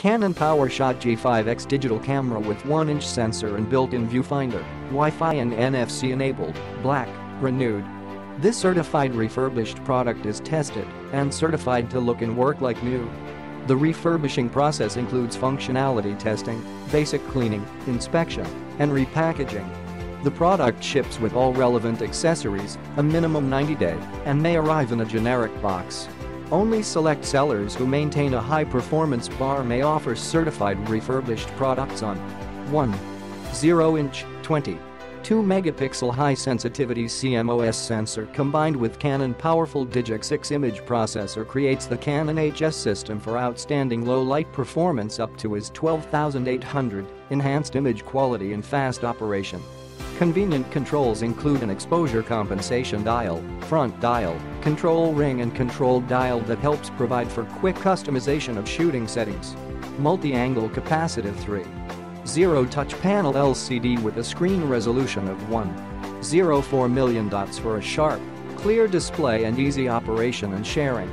Canon PowerShot G5X digital camera with 1-inch sensor and built-in viewfinder, Wi-Fi and NFC enabled, black, renewed. This certified refurbished product is tested and certified to look and work like new. The refurbishing process includes functionality testing, basic cleaning, inspection, and repackaging. The product ships with all relevant accessories, a minimum 90-day, and may arrive in a generic box. Only select sellers who maintain a high-performance bar may offer certified refurbished products on 1. 0-inch, 20. 2 megapixel high-sensitivity CMOS sensor combined with Canon powerful Digic 6 image processor creates the Canon HS system for outstanding low-light performance up to IS 12800, enhanced image quality and fast operation. Convenient controls include an exposure compensation dial, front dial, control ring and control dial that helps provide for quick customization of shooting settings. Multi-angle capacitive 3. Zero touch panel LCD with a screen resolution of 1.04 million dots for a sharp, clear display and easy operation and sharing.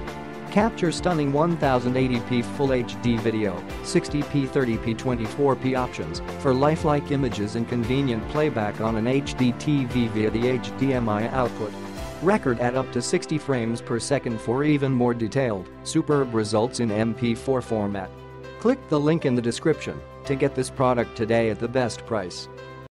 Capture stunning 1080p Full HD video, 60p 30p 24p options for lifelike images and convenient playback on an HD TV via the HDMI output. Record at up to 60 frames per second for even more detailed, superb results in MP4 format. Click the link in the description to get this product today at the best price.